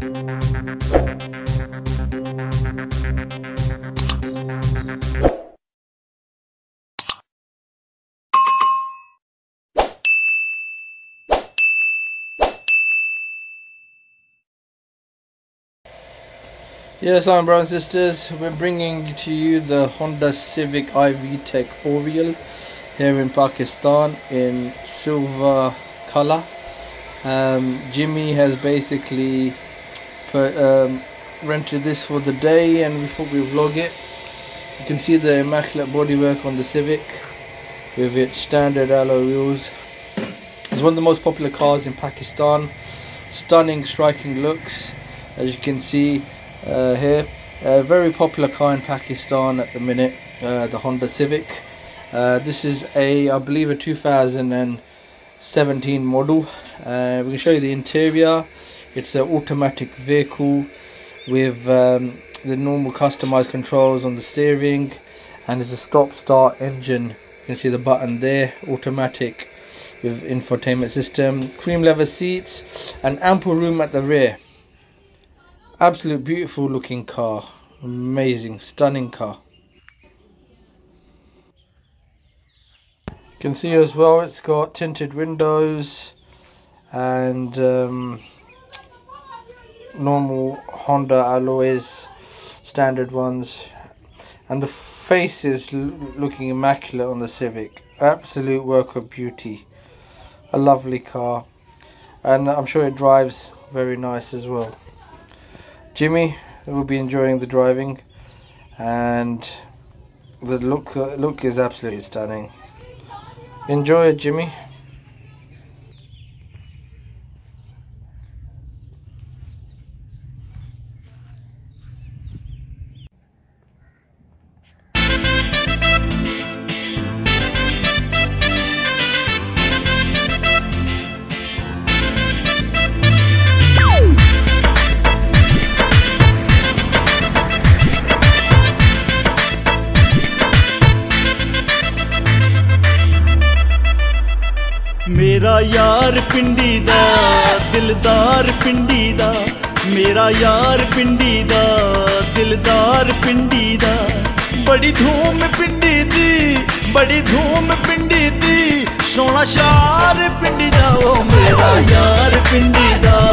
Yes, I'm brothers and sisters. We're bringing to you the Honda Civic i-VTEC Oriel here in Pakistan in silver color. Um, Jimmy has basically put, um, rented this for the day and we thought we'd vlog it. You can see the immaculate bodywork on the Civic with its standard alloy wheels. It's one of the most popular cars in Pakistan. Stunning, striking looks, as you can see uh, here. A very popular car in Pakistan at the minute, uh, the Honda Civic. Uh, this is a, I believe, a 2017 model. Uh, we can show you the interior. It's an automatic vehicle with um, the normal customized controls on the steering and it's a stop-start engine. You can see the button there, automatic with infotainment system, cream leather seats, and ample room at the rear. Absolute beautiful looking car. Amazing, stunning car. You can see as well it's got tinted windows and um, normal Honda alloys, standard ones. And the face is looking immaculate on the Civic. Absolute work of beauty. A lovely car. And I'm sure it drives very nice as well. Jimmy will be enjoying the driving and the look look is absolutely stunning. Enjoy it Jimmy. ਮੇਰਾ ਯਾਰ ਪਿੰਡੀ ਦਾ, ਦਿਲਦਾਰ ਪਿੰਡੀ ਦਾ। ਮੇਰਾ ਯਾਰ ਪਿੰਡੀ ਦਾ, ਦਿਲਦਾਰ ਪਿੰਡੀ ਦਾ। ਬੜੀ ਧੂਮ ਪਿੰਡੀ ਦੀ, ਬੜੀ ਧੂਮ ਪਿੰਡੀ ਦੀ। ਸੋਹਣਾ ਸ਼ਾਰ ਪਿੰਡੀ ਦਾ, ਉਹ ਮੇਰਾ ਯਾਰ ਪਿੰਡੀ ਦਾ।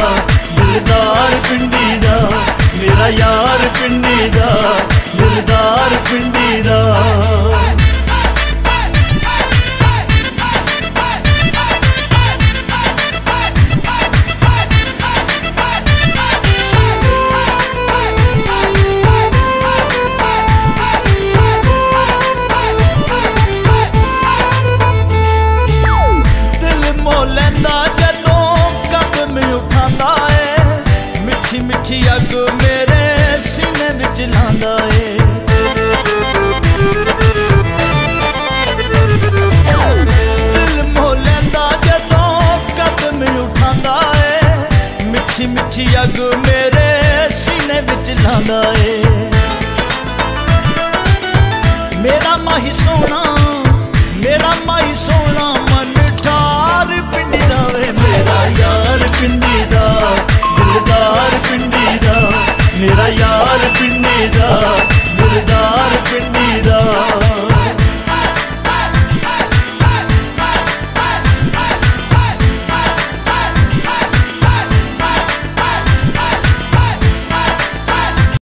ਮਿੱਠੀ ਮਿੱਠੀ ਅੱਗ ਮੇਰੇ ਸੀਨੇ ਵਿੱਚ ਲਾਂਦਾ ਏ। ਦਿਲ ਮੋਹ ਲੈਂਦਾ ਜਦੋਂ ਕਦਮ ਉਠਾਂਦਾ ਏ। ਮਿੱਠੀ ਮਿੱਠੀ ਅੱਗ ਮੇਰੇ ਸੀਨੇ ਵਿੱਚ ਲਾਂਦਾ ਏ। ਮੇਰਾ ਮਾਹੀ ਸੋਹਣਾ, ਮੇਰਾ ਮਾਹੀ ਸੋਹਣਾ मेरा यार पिन्ने दा